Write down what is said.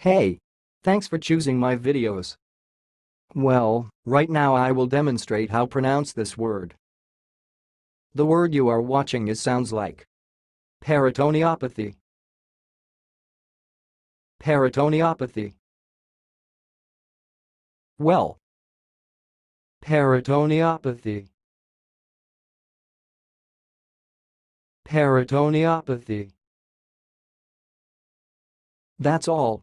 Hey! Thanks for choosing my videos. Well, right now I will demonstrate how pronounce this word. The word you are watching is sounds like peritoneopathy. Peritoneopathy. Well. Peritoneopathy. Peritoneopathy. That's all,